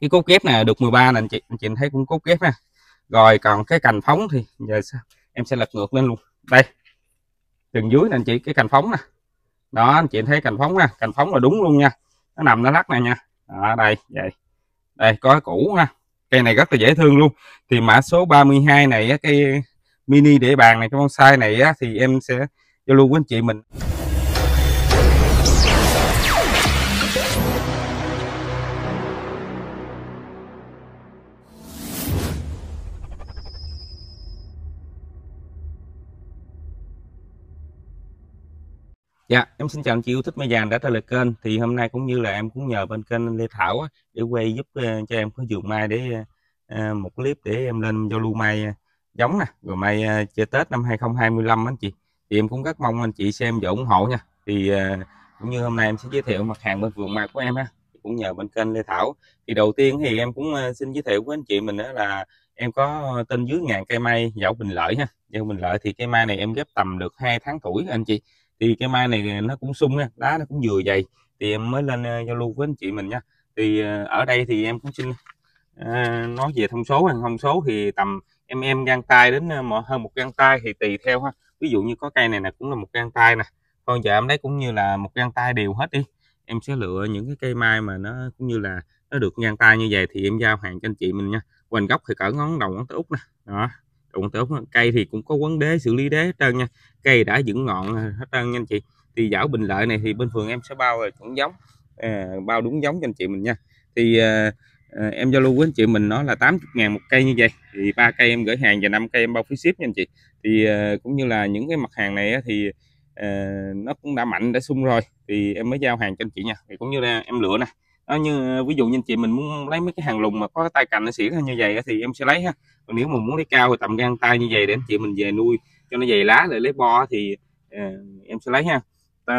cái cốt ghép này được 13 nè anh chị anh chị thấy cũng cốt ghép ha. Rồi còn cái cành phóng thì giờ sao? Em sẽ lật ngược lên luôn. Đây từng dưới nè anh chị cái cành phóng nè. Đó anh chị thấy cành phóng nè cành phóng là đúng luôn nha. Nó nằm nó lắc này nha. Đó, đây vậy. Đây có cái cũ ha. Cây này rất là dễ thương luôn. Thì mã số 32 này cái mini để bàn này cái bonsai này thì em sẽ giao lưu với anh chị mình. Dạ, em xin chào anh chị yêu thích mai vàng đã trở lại kênh. Thì hôm nay cũng như là em cũng nhờ bên kênh Lê Thảo á, để quay giúp ờ, cho em có vườn mai để ờ, một clip để em lên giao lưu mai ờ, giống nè, rồi mai chơi Tết năm 2025 anh chị. Thì em cũng rất mong anh chị xem và ủng hộ nha. Thì cũng như hôm nay em sẽ giới thiệu mặt hàng bên vườn mai của em ha. Cũng nhờ bên kênh Lê Thảo. Thì đầu tiên thì em cũng xin giới thiệu với anh chị mình đó là em có tên dưới ngàn cây mai dạo bình lợi ha. Dạo bình lợi thì cây mai này em ghép tầm được 2 tháng tuổi anh chị thì cái mai này nó cũng sung nha đá nó cũng vừa dày. Thì em mới lên ờ, giao lưu với anh chị mình nha. Thì ờ, ở đây thì em cũng xin ờ, nói về thông số thông số thì tầm em em gan tay đến hơn một gan tay thì tùy theo ha. Ví dụ như có cây này nè, cũng là một gan tay nè. Thôi giờ em lấy cũng như là một gan tay đều hết đi. Em sẽ lựa những cái cây mai mà nó cũng như là nó được ngang tay như vậy thì em giao hàng cho anh chị mình nha. Quanh gốc thì cỡ ngón đầu ngón tay út nè. Đó đụng tốt cây thì cũng có vấn đề xử lý đế hết trơn nha. Cây đã dựng ngọn hết trơn nha anh chị. Thì giảo bình lợi này thì bên phường em sẽ bao rồi chuẩn giống à, bao đúng giống cho anh chị mình nha. Thì à, à, em giao lưu với anh chị mình nó là 80 ngàn một cây như vậy. Thì ba cây em gửi hàng và năm cây em bao phí ship nha anh chị. Thì à, cũng như là những cái mặt hàng này á, thì à, nó cũng đã mạnh đã sung rồi. Thì em mới giao hàng cho anh chị nha. Thì cũng như là em lựa nè đó như ờ, ví dụ như chị mình muốn lấy mấy cái hàng lùng mà có cái tay cành nó xỉa như vậy thì em sẽ lấy ha. Còn nếu mà muốn lấy cao thì tầm gan tay như vậy để anh chị mình về nuôi cho nó dày lá để lấy bo thì uh, em sẽ lấy ha.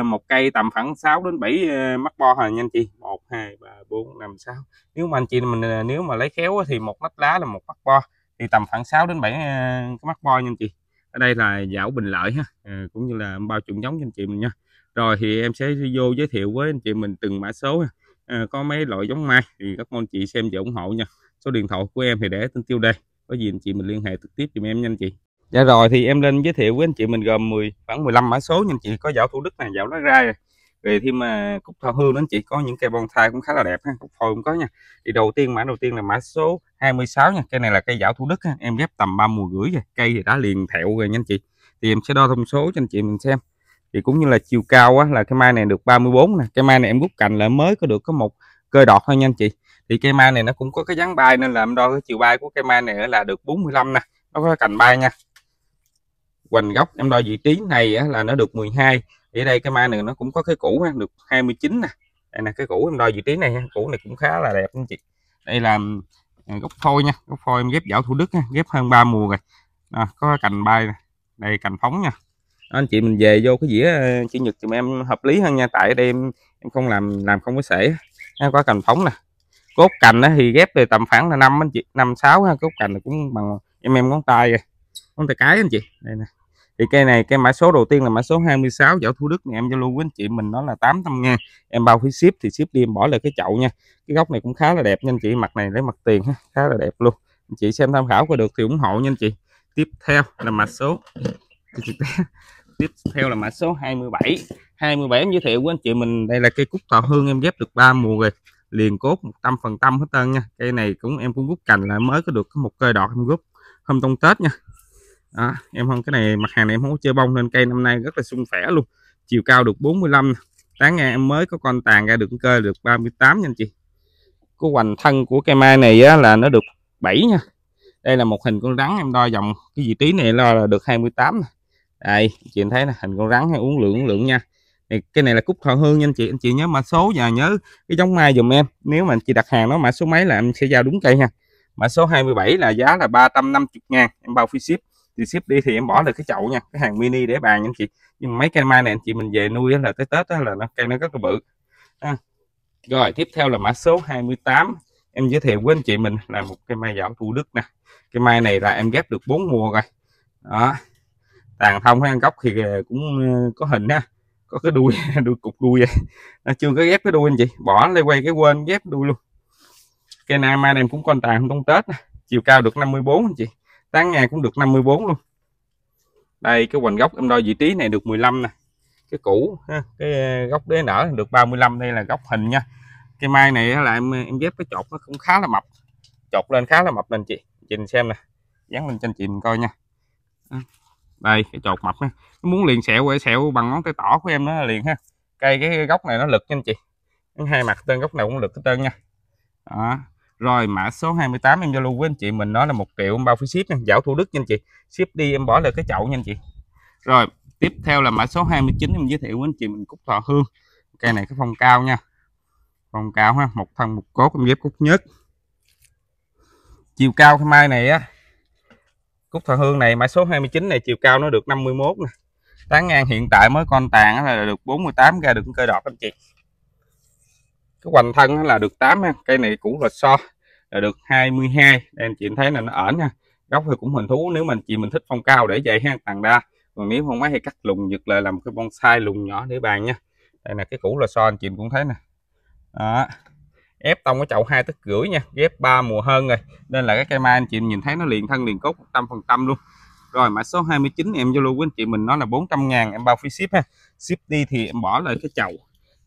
Một cây tầm khoảng 6 đến 7 mắt bo hả nha anh chị. 1 2 3 4 5 6 nếu mà anh chị mình nếu mà lấy khéo thì một nách lá là một mắt bo. Thì tầm khoảng 6 đến 7 cái mắt bo nha anh chị. Ở đây là dảo bình lợi ha. Uh, cũng như là bao trùng giống cho anh chị mình nha. Rồi thì em sẽ vô giới thiệu với anh chị mình từng mã số ha. Ờ, có mấy loại giống mai, thì các con chị xem và ủng hộ nha. Số điện thoại của em thì để tên tiêu đây có gì anh chị mình liên hệ trực tiếp giùm em nha anh chị. Dạ rồi, thì em lên giới thiệu với anh chị mình gồm 10 khoảng 15 mã số nha anh chị. Có dạo thủ đức này dạo lá rai. Rồi thêm mà cúc thọ hương đó anh chị, có những cây bonsai cũng khá là đẹp ha, cúc phôi cũng có nha. Thì đầu tiên, mã đầu tiên là mã số 26 nha, cây này là cây dạo thủ đức ha. em ghép tầm ba mùa rưỡi rồi cây thì đã liền thẹo rồi nha anh chị. Thì em sẽ đo thông số cho anh chị mình xem thì cũng như là chiều cao á, là cây mai này được 34 nè. Cây mai này em rút cành là mới có được có một cơ đọt thôi nha anh chị. Thì cây mai này nó cũng có cái dáng bay nên là em đo cái chiều bay của cây mai này là được 45 nè. Nó có cành bay nha. Hoành gốc em đo vị trí này á, là nó được 12 thì ở đây cái mai này nó cũng có cái cũ được 29 nè. Đây là cái cũ em đo vị trí này cũ này cũng khá là đẹp anh chị. Đây là à, gốc phôi nha. Gốc phôi em ghép giảo thủ đức nha. ghép hơn 3 mùa rồi. À, có cành bay nè. Đây cành phóng nha anh chị mình về vô cái dĩa ờ, chữ nhật thì em hợp lý hơn nha. Tại ở đây em, em không làm làm không có sể. Có cành phóng nè. Cốt cành thì ghép về tầm khoảng là năm anh chị năm sáu cốt cành cũng bằng em em ngón tay rồi. Ngón tay cái anh chị. Đây nè. Thì cây này cái mã số đầu tiên là mã số 26 võ thủ đức này em giao lưu với anh chị mình nó là 800 ngàn. Em bao phí ship thì ship đi em bỏ lại cái chậu nha. Cái góc này cũng khá là đẹp nha anh chị. Mặt này lấy mặt tiền ha khá là đẹp luôn. Anh chị xem tham khảo có được thì ủng hộ nha anh chị. Tiếp theo là mã số tiếp theo là mã số 27 27 em giới thiệu với anh chị mình đây là cây cúc thọ hương em ghép được 3 mùa rồi. Liền cốt 100 phần trăm hết trơn nha. Cây này cũng em cũng rút cành là mới có được một cây đọt em rút hôm tông tết nha. Đó, em không cái này mặt hàng này em không có chơi bông nên cây năm nay rất là sung khỏe luôn. Chiều cao được 45 tán nghe em mới có con tàn ra được cây được 38 nha anh chị. Cái hoành thân của cây mai này á, là nó được 7 nha. Đây là một hình con rắn em đo dòng cái vị trí này là được 28 này đây, chị thấy là hình con rắn hay uống lượng lượng nha. Thì cái này là cúc thọ hương nha anh chị anh chị nhớ mã số và nhớ cái giống mai dùm em. Nếu mà anh chị đặt hàng nó mã số mấy là em sẽ giao đúng cây nha mã số 27 là giá là 350 ngàn, em bao phí ship. Thì ship đi thì em bỏ được cái chậu nha, cái hàng mini để bàn nha anh chị. Nhưng mấy cây mai này anh chị mình về nuôi là tới tết đó là nó, cây nó rất là bự. À. rồi, tiếp theo là mã số 28 em giới thiệu với anh chị mình là một cây mai giảo thủ đức nè. Cái mai này là em ghép được bốn mùa rồi. Đó tàn thông hay ăn gốc thì ờ, cũng ờ, có hình ha, có cái đuôi đuôi cục đuôi vậy. Nó chưa có ghép cái đuôi anh chị, bỏ lên quay cái quên, ghép đuôi luôn. Cây này mai này cũng con tàn trong tết chiều cao được 54 anh chị tán ngang cũng được 54 luôn. Đây, cái hoành gốc em đo vị trí này được 15 nè, cái cũ cái ờ, gốc đế nở được 35 đây là góc hình nha. Cây mai này là em em ghép cái chột nó cũng khá là mập, chột lên khá là mập lên chị chị xem nè, dán lên cho anh chị coi nha đây, cái chột mập ha. Muốn liền sẹo quay sẹo bằng ngón tay tỏ của em nó liền ha. Cây cái gốc này nó lực nha anh chị. Hai mặt tên gốc này cũng lực cái trơn nha. Đó. Rồi, mã số 28 em Zalo với anh chị. Mình đó là một triệu bao phí ship nha. Dạo Thủ Đức nha anh chị. Ship đi em bỏ lại cái chậu nha anh chị. Rồi, tiếp theo là mã số 29 em giới thiệu với anh chị mình cúc thọ hương. Cây này cái phong cao nha. Phong cao ha. Một thân một cốt em ghép cúc nhất chiều cao cái mai này á cúc thọ hương này, mã số 29 này, chiều cao nó được 51 nè. Tán ngang hiện tại mới con tàn là được 48 ra được cây đọt anh chị. Cái hoành thân là được 8 ha. cây này cũng là so, là được 22 đây anh chị thấy là nó ẩn nha góc thì cũng hình thú, nếu mình, chị mình thích phong cao để vậy ha, tàn đa. Còn nếu không máy thì cắt lùng giật lại làm cái bonsai lùng nhỏ để bàn nha. Đây là cái củ là so anh chị cũng thấy nè. Đó ép tông cái chậu hai tấc rưỡi nha, ghép ba mùa hơn rồi. Nên là cái cây mai anh chị nhìn thấy nó liền thân, liền cốt 100 phần trăm luôn. Rồi mã số 29 em Zalo của anh chị mình nó là 400 ngàn, em bao phí ship ha. Ship đi thì em bỏ lại cái chậu.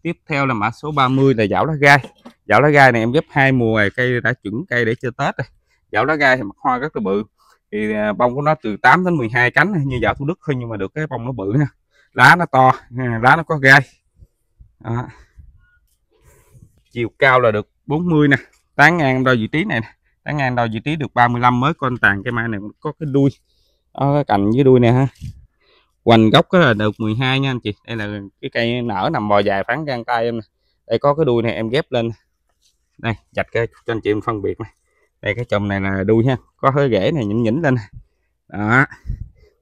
Tiếp theo là mã số 30 là dạo lá gai. Dạo lá gai này em ghép hai mùa rồi, cây đã chuẩn cây để chơi tết rồi. Dạo lá gai thì mặt hoa rất là bự. Thì à, bông của nó từ 8 đến 12 cánh như dạo thủ đức thôi, nhưng mà được cái bông nó bự ha lá nó to à, lá nó có gai. Đó chiều cao là được 40 nè tán ngang đo vị trí này tán ngang đo vị trí được 35 mới con tàn cây mai này có cái đuôi. Đó, cái cành với đuôi nè ha. Hoành gốc là được 12 nha anh chị. Đây là cái cây nở nằm bò dài phán gan tay em nè. Đây có cái đuôi này em ghép lên. Đây chặt cái cho anh chị em phân biệt này đây cái chùm này là đuôi ha. Có hơi rễ này nhỉnh nhỉnh lên đó.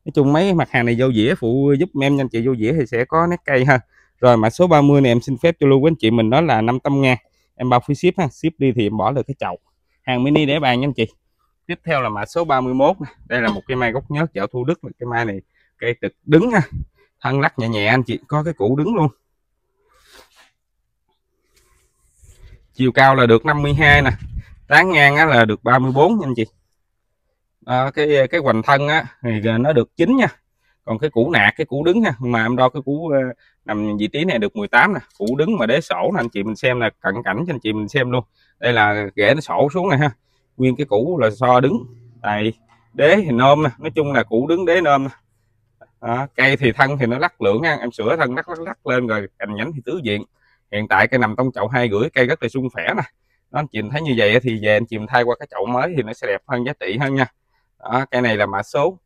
Nói chung mấy mặt hàng này vô dĩa phụ giúp em anh chị. Vô dĩa thì sẽ có nét cây ha rồi mã số 30 này em xin phép cho lưu quý anh chị mình đó là 500 ngàn. Em bao phí ship ha ship đi thì em bỏ được cái chậu. Hàng mini để bàn nha anh chị. Tiếp theo là mã số 31 này. đây là một cây mai gốc nhớt chợ thu đức cái mai này cây trực đứng ha. Thân lắc nhẹ nhẹ anh chị có cái củ đứng luôn. Chiều cao là được 52 nè. Tán ngang á, là được 34 nha anh chị. À, cái cái hoành thân á thì nó được chín nha còn cái củ nạc cái củ đứng ha mà em đo cái củ uh, nằm vị trí này được 18 nè củ đứng mà đế sổ nè anh chị mình xem là cận cảnh cho anh chị mình xem luôn. Đây là ghẻ nó sổ xuống này ha nguyên cái củ là so đứng tại đế thì nôm nè nói chung là củ đứng đế nôm nè. Đó, cây thì thân thì nó lắc lưỡng ha em sửa thân lắc lắc lắc lên rồi cành nhánh thì tứ diện. Hiện tại cây nằm trong chậu hai rưỡi cây rất là sung khỏe nè. Đó, anh chị thấy như vậy thì về anh chị thay qua cái chậu mới thì nó sẽ đẹp hơn giá trị hơn nha. Đó, cây này là mã số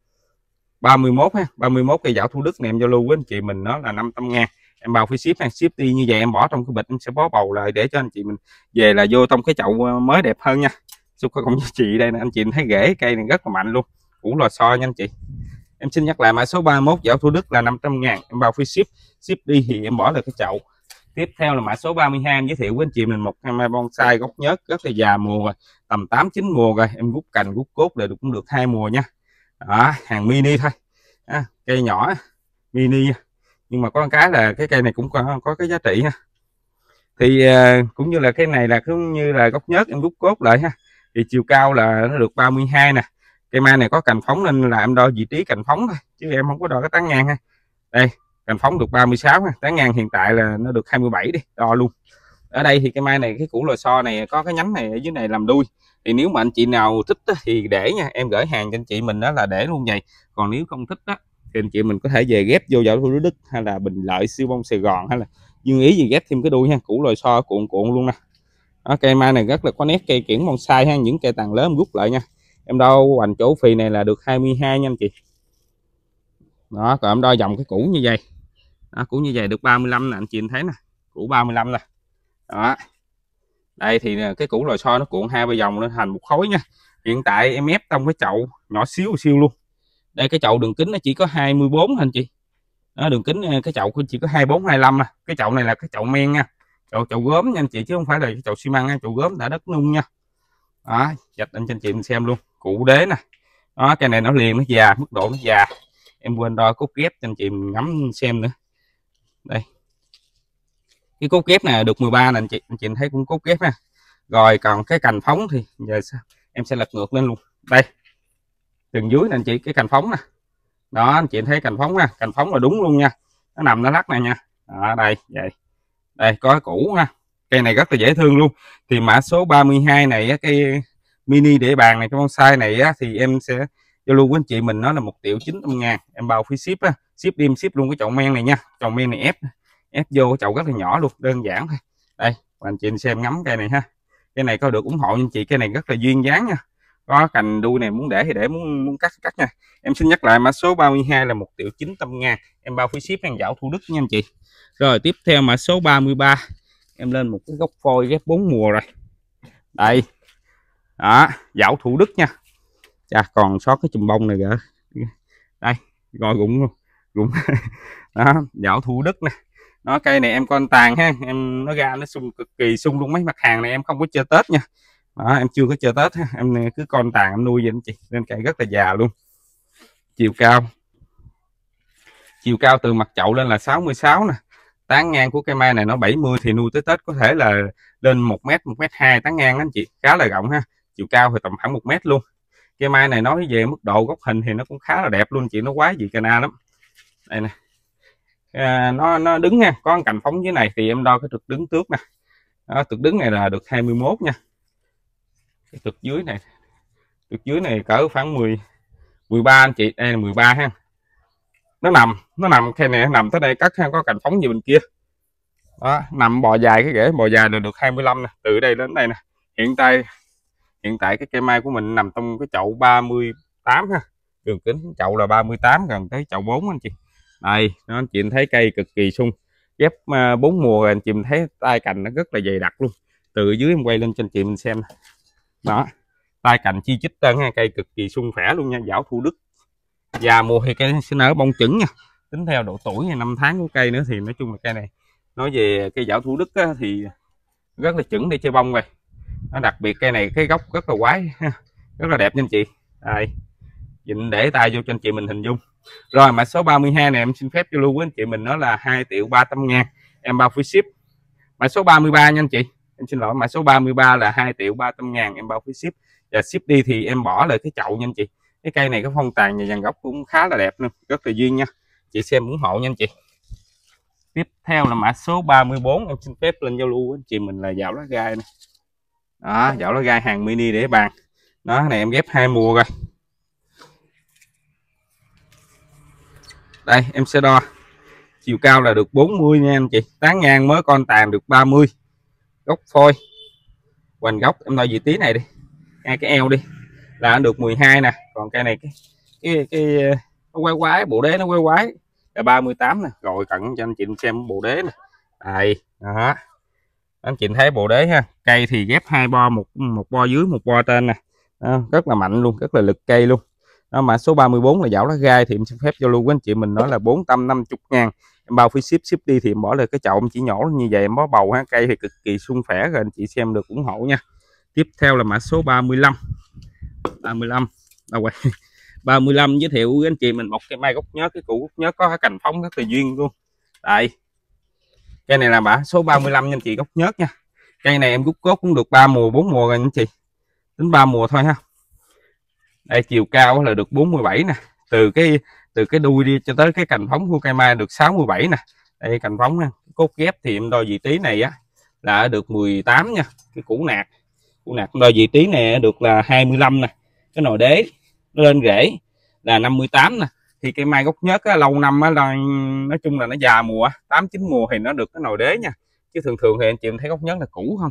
31 ha. 31 cây dạo thu đức này em giao lưu với anh chị mình nó là 500 ngàn. Em bao phí ship ha, ship đi như vậy em bỏ trong cái bịch em sẽ bó bầu lại để cho anh chị mình về là vô trong cái chậu ờ, mới đẹp hơn nha. Xúc có công giá chị đây nè, anh chị thấy rễ, cây này rất là mạnh luôn. Củ lò xo nha anh chị. Em xin nhắc lại mã số 31 dạo Thủ Đức là 500 ngàn, em bao phí ship ship đi thì em bỏ lại cái chậu. Tiếp theo là mã số 32 em giới thiệu với anh chị mình một mai bonsai gốc nhớt, rất là già mùa rồi, tầm 8 9 mùa rồi. Em rút cành, rút cốt để cũng được hai mùa nha đó, hàng mini thôi. À, cây nhỏ mini. Nhưng mà có cái là cái cây này cũng có, có cái giá trị ha. Thì uh, cũng như là cái này là cũng như là gốc nhớt em rút cốt lại ha. Thì chiều cao là nó được 32 nè. Cây mai này có cành phóng nên là em đo vị trí cành phóng thôi chứ em không có đo cái tán ngang ha. Đây cành phóng được 36 ha. Tán ngang hiện tại là nó được 27 đi đo luôn ở đây thì cây mai này cái củ lò xo này có cái nhánh này ở dưới này làm đuôi. Thì nếu mà anh chị nào thích đó, thì để nha em gửi hàng cho anh chị mình đó là để luôn vậy. Còn nếu không thích đó thì anh chị mình có thể về ghép vô dạo thủ đức hay là bình lợi siêu bông sài gòn hay là dương ý gì ghép thêm cái đuôi ha củ lò xo cuộn cuộn luôn nè. Đó, cây mai này rất là có nét cây kiển bonsai ha những cây tàn lớn rút lại nha. Em đo hoành chỗ phì này là được 22 nha anh chị. Đó còn em đo dòng cái củ như vậy. Đó, củ như vậy được 35 nè anh chị thấy nè củ 35 nè đó. Đây thì à, cái củ lò xo nó cuộn hai ba dòng lên thành một khối nha. Hiện tại em ép trong cái chậu nhỏ xíu siêu luôn. Đây cái chậu đường kính nó chỉ có 24 anh chị? Đó, đường kính à, cái chậu chỉ có 24 25 à. cái chậu này là cái chậu men nha. Chậu chậu gốm nha anh chị chứ không phải là cái chậu xi măng nha chậu gốm đã đất nung nha. Đó dạch anh cho anh chị mình xem luôn. Cụ đế nè. Đó cái này nó liền nó già mức độ nó già. Em quên đo cốt ghép cho anh chị mình ngắm xem nữa. Đây cái cốt ghép này được 13 nè anh chị anh chị thấy cũng cốt ghép ha. Rồi còn cái cành phóng thì giờ sao? Em sẽ lật ngược lên luôn. Đây từng dưới nè anh chị cái cành phóng nè. Đó anh chị thấy cành phóng nha cành phóng là đúng luôn nha. Nó nằm nó lắc này nha. Đó, đây vậy. Đây có cũ ha. Cây này rất là dễ thương luôn. Thì mã số 32 này cái mini để bàn này cái bonsai này á, thì em sẽ giao lưu với anh chị mình nó là một triệu chín trăm ngàn. Em bao phí ship á ship đêm ship luôn cái chậu men này nha. Chậu men này ép ép vô cái chậu rất là nhỏ luôn đơn giản thôi. Đây anh chị xem ngắm cây này ha. Cây này có được ủng hộ anh chị cây này rất là duyên dáng nha. Có cành đuôi này muốn để thì để muốn muốn cắt cắt nha. Em xin nhắc lại mã số 32 là một triệu chín trăm ngàn. Em bao phí ship hàng dạo thu đức nha anh chị. Rồi tiếp theo mã số 33 em lên một cái gốc phôi ghép bốn mùa rồi. Đây. Đó dạo thủ đức nha. Chà, còn sót cái chùm bông này kìa. Đây gọi cũng cũng đó dạo thủ đức nè nó cây này em con tàn ha. Em nó ra nó sung cực kỳ sung luôn. Mấy mặt hàng này em không có chơi tết nha. Đó, em chưa có chơi tết ha. Em cứ con tàn em nuôi vậy anh chị. Nên cây rất là già luôn. Chiều cao. Chiều cao từ mặt chậu lên là 66 nè. Tán ngang của cây mai này nó 70 thì nuôi tới tết có thể là lên một mét một mét hai tán ngang anh chị. Khá là rộng ha. Chiều cao thì tầm khoảng một mét luôn. Cây mai này nói về mức độ góc hình thì nó cũng khá là đẹp luôn chị. Nó quá gì cana lắm. Đây nè à, nó nó đứng nha có cành phóng dưới này thì em đo cái trục đứng trước nè. Đó, trục đứng này là được 21 nha. Cái trục dưới này trục dưới này cỡ khoảng 10 13 anh chị đây là 13 ha. Nó nằm nó nằm khe này nằm tới đây cắt ha có cành phóng gì bên kia. Đó nằm bò dài cái rễ bò dài là được 25 nè từ đây đến đây nè. Hiện tại hiện tại cái cây mai của mình nằm trong cái chậu 38 ha. Đường kính chậu là 38 gần tới chậu 4 anh chị đây nó anh chị thấy cây cực kỳ sung. Ghép à, bốn mùa rồi anh chị thấy tay cành nó rất là dày đặc luôn. Từ dưới em quay lên cho anh chị mình xem đó tay cành chi chít tân ha cây cực kỳ sung khỏe luôn nha giảo thủ đức. Già mùa thì cây sẽ nở bông chững nha. Tính theo độ tuổi năm tháng của cây nữa thì nói chung là cây này nói về cây giảo thủ đức á, thì rất là chuẩn để chơi bông rồi. Nó đặc biệt cây này cái gốc rất là quái rất là đẹp nha anh chị. Đây dịnh để tay vô cho anh chị mình hình dung rồi, mã số 32 này em xin phép cho lưu với anh chị mình, nó là 2 triệu 300 ngàn. Em bao phí ship. Mã số 33 nha anh chị. Em xin lỗi, mã số 33 là 2 triệu 300 ngàn, em bao phí ship. Và ship đi thì em bỏ lại cái chậu nha anh chị. Cái cây này, cái phong tàn và dàn gốc cũng khá là đẹp luôn rất là duyên nha. Chị xem ủng hộ nha anh chị. Tiếp theo là mã số 34 em xin phép lên giao lưu với anh chị mình là dạo lá gai này đó, dạo lá gai hàng mini để bàn. Đó này em ghép hai mùa rồi. Đây em sẽ đo. Chiều cao là được 40 nha anh chị. Tán ngang mới con tàn được 30 gốc phôi. Hoành gốc em đo vị tí này đi. Ngay cái eo đi. Là được 12 nè. Còn cây này cái cái cái nó quay quái bộ đế nó quay quái. Là 38 nè. Rồi cận cho anh chị xem bộ đế nè. Đây đó. Anh chị thấy bộ đế ha. Cây thì ghép hai bo một một bo dưới một bo trên nè. Đó, rất là mạnh luôn rất là lực cây luôn đó, mã số 34 là giảo lá gai thì em xin phép giao lưu với anh chị mình nói là 450 ngàn em bao phí ship ship đi thì em bỏ lại cái chậu em chỉ nhỏ như vậy em bó bầu ha cây thì cực kỳ sung khỏe rồi anh chị xem được ủng hộ nha. Tiếp theo là mã số 35 35 đâu quay 35 giới thiệu với anh chị mình một cây mai gốc nhớ cái củ gốc nhớ có cành phóng rất là duyên luôn. Đây. Cây này là mã số 35 nha anh chị gốc nhớt nha. Cây này em rút cốt cũng được 3 mùa 4 mùa rồi anh chị. Tính 3 mùa thôi ha đây chiều cao là được 47 nè. Từ cái từ cái đuôi đi cho tới cái cành phóng của cây mai được 67 nè. Đây cành phóng nè cốt ghép thì em đo vị trí này á là được 18 nha cái củ nạc. Củ nạc đo vị trí này được là 25 nè. Cái nồi đế nó lên rễ là 58 nè. Thì cây mai gốc nhất á, lâu năm á, là nói chung là nó già mùa tám chín mùa thì nó được cái nồi đế nha. Chứ thường thường thì anh chị thấy gốc nhất là cũ không.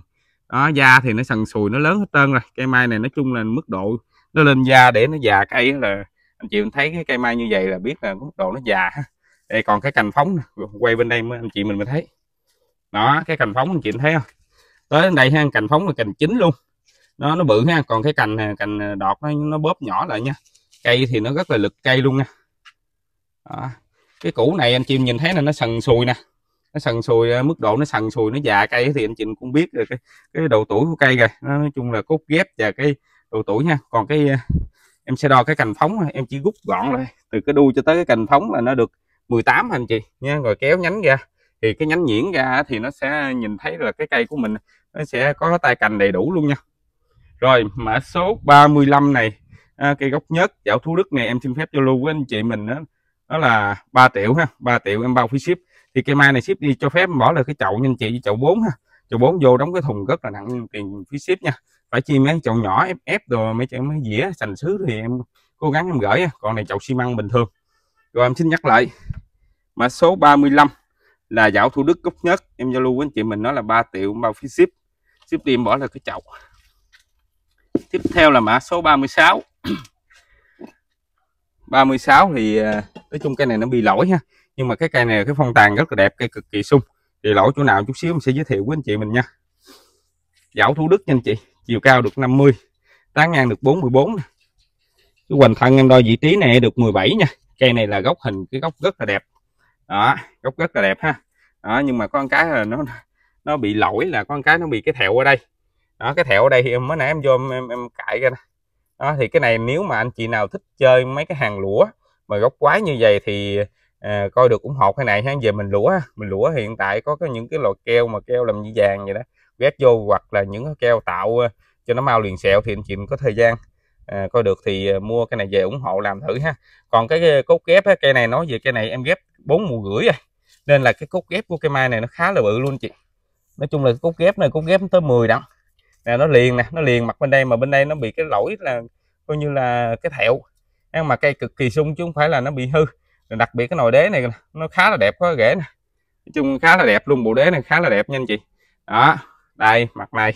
Đó da thì nó sần sùi nó lớn hết trơn rồi. Cây mai này nói chung là mức độ nó lên da để nó già cây là anh chị mình thấy cái cây mai như vậy là biết là mức độ nó già. Đây còn cái cành phóng quay bên đây mới anh chị mình mới thấy. Đó cái cành phóng anh chị thấy không? Tới đây ha cành phóng là cành chính luôn. Nó nó bự ha còn cái cành cành đọt nó nó bóp nhỏ lại nha. Cây thì nó rất là lực cây luôn nha. Đó. cái củ này anh chị nhìn thấy là nó sần sùi nè. Nó sần sùi ờ, mức độ nó sần sùi nó già cây thì anh chị cũng biết rồi cái, cái độ tuổi của cây rồi nó nói chung là cốt ghép và cái độ tuổi nha. Còn cái em sẽ đo cái cành phóng em chỉ rút gọn lại từ cái đuôi cho tới cái cành phóng là nó được 18 anh chị nha. Rồi kéo nhánh ra thì cái nhánh nhuyễn ra thì nó sẽ nhìn thấy là cái cây của mình nó sẽ có tay cành đầy đủ luôn nha. Rồi mã số 35 này à, cây gốc nhất dạo Thủ Đức này em xin phép cho lưu với anh chị mình đó đó là 3 triệu ha 3 triệu em bao phí ship. Thì cây mai này ship đi cho phép bỏ lại cái chậu nha anh chị chậu 4 ha chậu bốn vô đóng cái thùng rất là nặng, tiền phí ship nha. Phải chi mấy chậu nhỏ, ép ép rồi mấy chậu, mấy dĩa, sành sứ thì em cố gắng em gửi còn này chậu xi măng bình thường. Rồi em xin nhắc lại, mã số 35 là dạo Thủ Đức gốc nhất. Em giao lưu với anh chị mình nói là 3 triệu bao phí ship. Ship đi bỏ là cái chậu. Tiếp theo là mã số 36 36 thì à, nói chung cây này nó bị lỗi ha. Nhưng mà cái cây này cái phong tàn rất là đẹp, cây cực kỳ sung thì lỗi chỗ nào chút xíu mình sẽ giới thiệu với anh chị mình nha. Dạo Thủ Đức nha anh chị chiều cao được 50 tán ngang được 44 cái hoành thân em đo vị trí này được 17 nha. Cây này là góc hình cái góc rất là đẹp. Đó góc rất là đẹp ha. Đó nhưng mà con cái là nó nó bị lỗi là con cái nó bị cái thẹo ở đây. Đó cái thẹo ở đây thì em mới nãy em vô em, em, em cãi ra đó thì cái này nếu mà anh chị nào thích chơi mấy cái hàng lũa mà góc quái như vậy thì à, coi được ủng hộ cái này ha về mình lũa mình lũa hiện tại có cái những cái loại keo mà keo làm như vàng vậy đó ghét vô hoặc là những cái keo tạo ờ, cho nó mau liền sẹo thì anh chị có thời gian. À, coi được thì ờ, mua cái này về ủng hộ làm thử ha. Còn cái ờ, cốt ghép á, cây này nói về cây này em ghép bốn mùa rưỡi rồi nên là cái cốt ghép của cây mai này nó khá là bự luôn chị. Nói chung là cốt ghép này cốt ghép tới 10 đặng. Nè nó liền nè nó liền mặt bên đây mà bên đây nó bị cái lỗi là coi như là cái thẹo. Nhưng mà cây cực kỳ sung chứ không phải là nó bị hư đặc biệt cái nồi đế này nó khá là đẹp, có rễ nè. Nói chung khá là đẹp luôn, bộ đế này khá là đẹp nha anh chị. Đó, đây, mặt này.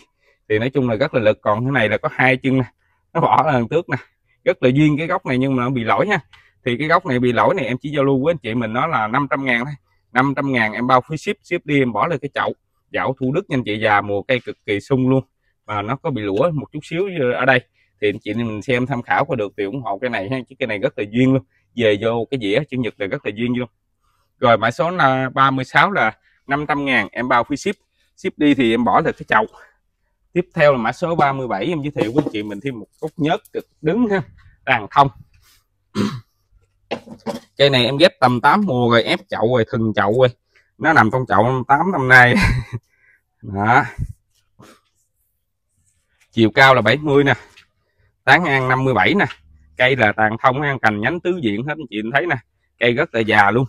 Thì nói chung là rất là lực, còn cái này là có hai chân nè. Nó bỏ là tước nè. Rất là duyên cái góc này nhưng mà nó bị lỗi ha thì cái góc này bị lỗi này em chỉ giao lưu với anh chị mình nó là 500 ngàn thôi. 500 ngàn em bao phí ship ship đi em bỏ lên cái chậu. Dạo thu đức nha anh chị, già mùa cây cực kỳ sung luôn. Và nó có bị lũa một chút xíu ở đây. Thì anh chị mình xem tham khảo có được thì ủng hộ cái này ha, chứ cái này rất là duyên luôn về vô cái dĩa chữ nhật là rất là duyên luôn. Rồi mã số là 36 là 500 ngàn, em bao phí ship. Ship đi thì em bỏ được cái chậu. Tiếp theo là mã số 37 em giới thiệu với chị mình thêm một cốc nhớt cực đứng ha, đàn thông. Cây này em ghép tầm 8 mùa rồi, ép chậu rồi, thừng chậu rồi. Nó nằm trong chậu 8 năm nay. Đó. Chiều cao là 70 nè tán ngang 57 nè cây là tàn thông ăn cành nhánh tứ diện hết. Anh chị thấy nè cây rất là già luôn.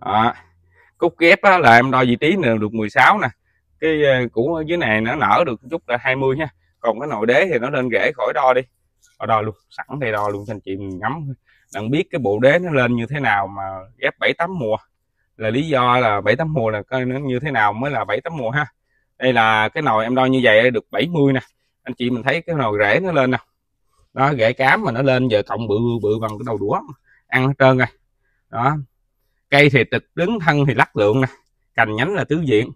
Đó. cúc ghép á, là em đo vị trí nè được 16 nè. Cái ờ, củ ở dưới này nó nở được chút là 20 nha còn cái nồi đế thì nó lên rễ khỏi đo đi. Đo, đo luôn sẵn đây đo luôn cho anh chị mình ngắm. Đang biết cái bộ đế nó lên như thế nào mà ghép bảy tám mùa. Là lý do là bảy tám mùa là coi nó như thế nào mới là bảy tám mùa ha. Đây là cái nồi em đo như vậy được 70 nè. Anh chị mình thấy cái nồi rễ nó lên nè đó rễ cám mà nó lên giờ cộng bự bự bằng cái đầu đũa ăn hết trơn rồi. Đó. Cây thì tịch đứng thân thì lắc lượng nè. Cành nhánh là tứ diện.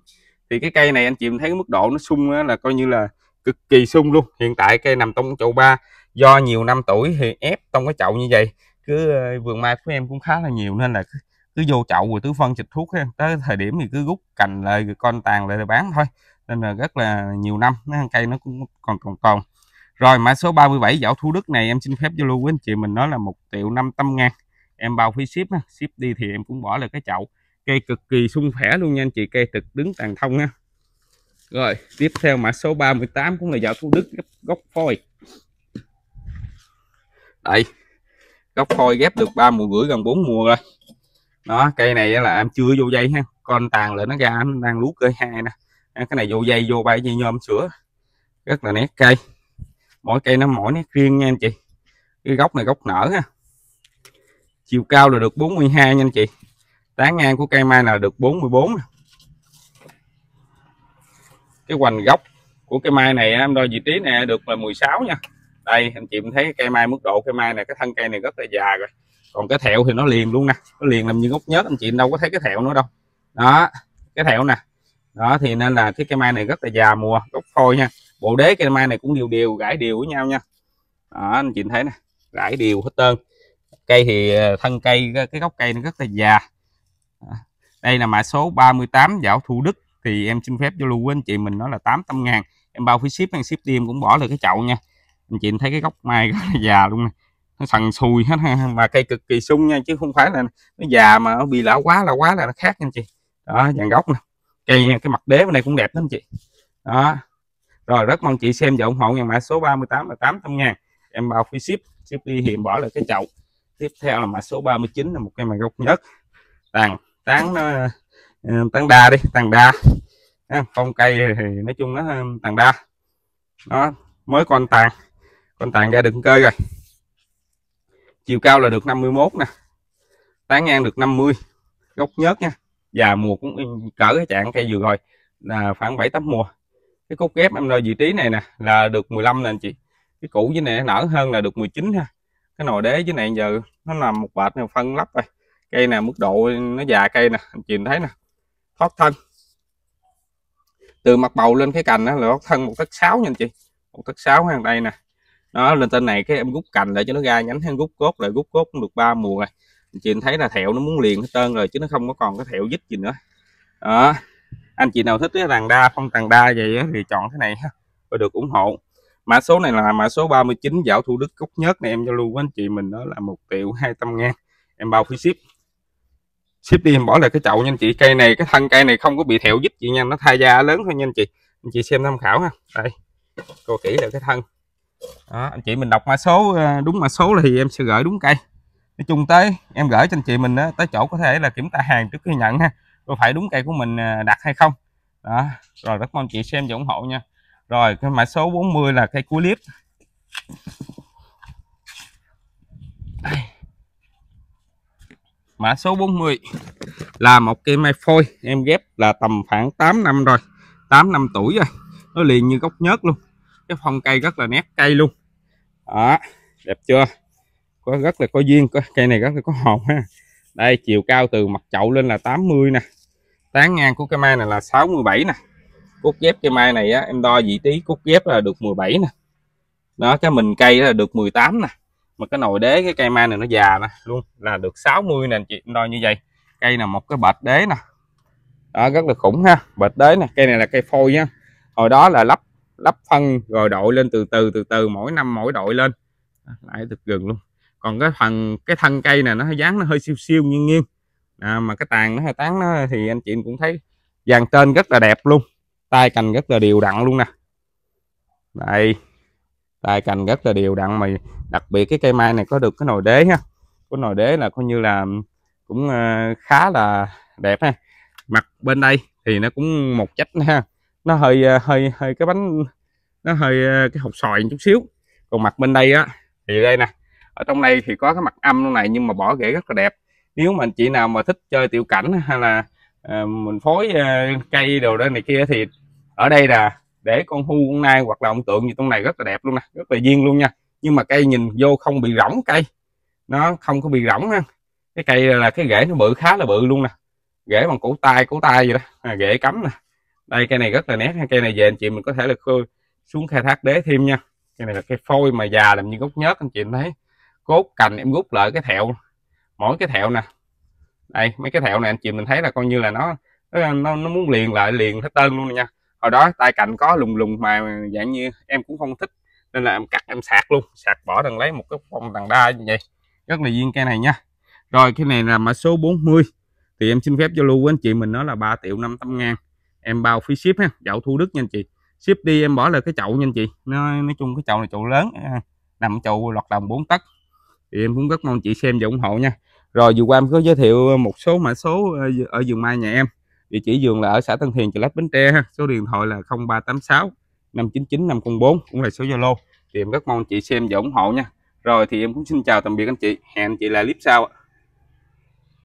Thì cái cây này anh chị thấy cái mức độ nó sung là coi như là cực kỳ sung luôn. Hiện tại cây nằm trong chậu ba. Do nhiều năm tuổi thì ép trong cái chậu như vậy. Cứ ờ, vườn mai của em cũng khá là nhiều nên là cứ, cứ vô chậu rồi tứ phân xịt thuốc ấy. tới thời điểm thì cứ rút cành lại rồi con tàn lại rồi bán thôi. Nên là rất là nhiều năm cây nó cũng còn còn còn rồi, mã số 37 dạo Thủ Đức này em xin phép giao lưu với anh chị mình nói là một triệu 500 ngàn. Em bao phí ship ship đi thì em cũng bỏ lại cái chậu. Cây cực kỳ sung khỏe luôn nha anh chị, cây trực đứng tàn thông nha rồi, tiếp theo mã số 38 cũng là dạo Thủ Đức gốc phôi. Đây gốc phôi ghép được ba mùa rưỡi gần 4 mùa rồi. Đó, cây này là em chưa vô dây ha, con tàn lại nó ra nó đang lú cây hai nè. Cái này vô dây, vô bay dây nhôm sữa, rất là nét cây mỗi cây nó mỗi nét riêng nha anh chị. Cái gốc này gốc nở ha. Chiều cao là được 42 nha anh chị. Tán ngang của cây mai là được 44 cái hoành gốc của cây mai này em đo vị trí này được là 16 nha. Đây, anh chị thấy cây mai mức độ cây mai này, cái thân cây này rất là già rồi. Còn cái thẹo thì nó liền luôn nè. Nó liền làm như gốc nhớt, anh chị đâu có thấy cái thẹo nữa đâu. Đó, cái thẹo nè. Đó, thì nên là cái cây mai này rất là già mùa, gốc phôi nha bộ đế cây mai này cũng đều đều, gãi đều với nhau nha. Đó, anh chị thấy nè rải đều hết trơn. Cây thì ờ, thân cây, cái gốc cây nó rất là già. Đây là mã số 38 dạo Thủ Đức. Thì em xin phép cho lưu với anh chị mình nó là 800 ngàn. Em bao phí ship hàng ship đi, em cũng bỏ được cái chậu nha. Anh chị thấy cái gốc mai rất là già luôn nè. Nó sần sùi hết mà cây cực kỳ sung nha, chứ không phải là nó già mà nó bị lão quá là quá là nó khác nha anh chị. Đó, dàn gốc nè. Cây cái mặt đế bên này cũng đẹp lắm anh chị. Đó rồi, rất mong chị xem và ủng hộ nhà mã số 38 là 800 ngàn. Em bao phí ship ship đi hiện bỏ lại cái chậu. Tiếp theo là mã số 39 là một cây màng gốc nhất. Tàn, tán nó tán đa đi, tàn đa. Phong cây thì nói chung nó tàn đa. Nó mới con tàn. Con tàn ra đựng cơi rồi. Chiều cao là được 51 nè. Tán ngang được 50 gốc nhớt nha. Và mùa cũng cỡ cái trạng cây vừa rồi. Là khoảng 7 8 mùa cái cốt ghép em nơi vị trí này nè, là được 15 nè anh chị. Cái cũ với này nở hơn là được 19 ha. Cái nồi đế với này giờ nó nằm một bệt này phân lắp rồi. Cây nè, mức độ nó già cây nè, anh chị thấy nè. Thoát thân. Từ mặt bầu lên cái cành đó là thoát thân một tấc sáu nha anh chị. Một tấc sáu hàng đây nè. Nó lên tên này cái em rút cành lại cho nó ra nhánh hay rút cốt lại, rút cốt cũng được ba mùa rồi. Anh chị thấy là thẹo nó muốn liền hết trơn rồi, chứ nó không có còn cái thẹo dít gì nữa. Đó anh chị nào thích cái tàn đa phong tàn đa vậy thì chọn cái này ha và được ủng hộ. Mã số này là mã số 39 dạo thủ đức cốc nhất này em giao lưu với anh chị mình đó là một triệu hai trăm ngàn. Em bao phí ship. Ship đi em bỏ lại cái chậu nha anh chị. Cây này cái thân cây này không có bị thẹo dít gì nha nó thay da lớn thôi nha anh chị. Anh chị xem tham khảo ha. Đây cô kỹ là cái thân. Đó, anh chị mình đọc mã số ờ, đúng mã số thì em sẽ gửi đúng cây. Nói chung tới em gửi cho anh chị mình đó, tới chỗ có thể là kiểm tra hàng trước khi nhận ha có phải đúng cây của mình à, đặt hay không? Đó, rồi rất mong chị xem và ủng hộ nha. Rồi, cái mã số 40 là cây cuối clip mã số 40 là một cây mai phôi, em ghép là tầm khoảng 8 năm rồi 8 năm tuổi rồi. Nó liền như gốc nhớt luôn. Cái phong cây rất là nét cây luôn. Đó, đẹp chưa? Có, rất là có duyên, có, cây này rất là có hồn ha. Đây, chiều cao từ mặt chậu lên là 80 nè tán ngang của cây mai này là 67 nè. Cốt ghép cây mai này á, em đo vị trí cốt ghép là được 17 nè. Đó cái mình cây là được 18 nè. Mà cái nồi đế cái cây mai này nó già nè luôn là được 60 nè chị em đo như vậy. Cây là một cái bạch đế nè. Đó rất là khủng ha bạch đế nè. Cây này là cây phôi nha. Hồi đó là lắp lắp phân rồi đội lên từ từ từ từ mỗi năm mỗi đội lên. Lại được gần luôn. Còn cái phần cái thân cây này nó dáng nó hơi siêu siêu nghiêng nghiêng à, mà cái tàn nó hơi tán nó thì anh chị cũng thấy dàn trên rất là đẹp luôn. Tay cành rất là đều đặn luôn nè. Đây tay cành rất là đều đặn mà đặc biệt cái cây mai này có được cái nồi đế ha. Có nồi đế là coi như là cũng ờ, khá là đẹp ha. Mặt bên đây thì nó cũng một chất ha. Nó hơi ờ, hơi hơi cái bánh nó hơi ờ, cái hột xoài chút xíu. Còn mặt bên đây á thì đây nè. Ở trong đây thì có cái mặt âm này nhưng mà bỏ rễ rất là đẹp nếu mà anh chị nào mà thích chơi tiểu cảnh hay là uh, mình phối uh, cây đồ đó này kia thì ở đây là để con hu con nai hoặc là ông tượng gì trong này rất là đẹp luôn nè rất là duyên luôn nha. Nhưng mà cây nhìn vô không bị rỗng cây nó không có bị rỗng ha. Cái cây là cái rễ nó bự khá là bự luôn nè. Rễ bằng cổ tay cổ tay vậy đó à, rễ cắm nè. Đây cây này rất là nét cây này về anh chị mình có thể là khơi xuống khai thác đế thêm nha. Cây này là cây phôi mà già làm như gốc nhớt anh chị thấy. Cốt cành em rút lại cái thẹo mỗi cái thẹo nè. Đây mấy cái thẹo này anh chị mình thấy là coi như là nó nó, nó muốn liền lại liền hết tân luôn nha. Hồi đó tay cạnh có lùng lùng mà dạng như em cũng không thích nên là em cắt em sạc luôn sạc bỏ đằng lấy một cái phong đằng đa như vậy. Rất là duyên cây này nha. Rồi cái này là mã số 40 thì em xin phép giao lưu với anh chị mình nó là 3 triệu 500 ngàn. Em bao phí ship ha chậu thu đức nha anh chị. Ship đi em bỏ lại cái chậu nha anh chị. Nó nói chung cái chậu này chậu lớn à, nằm chậu lọt đồng 4 tấc thì em cũng rất mong chị xem và ủng hộ nha. Rồi, vừa qua em có giới thiệu một số mã số ờ, ở vườn mai nhà em. Địa chỉ vườn là ở xã Tân Thiền, Chợ Lách Bến Tre ha. Số điện thoại là 0386 599 504 cũng là số Zalo. Thì em rất mong chị xem và ủng hộ nha. Rồi, thì em cũng xin chào tạm biệt anh chị. Hẹn chị lại clip sau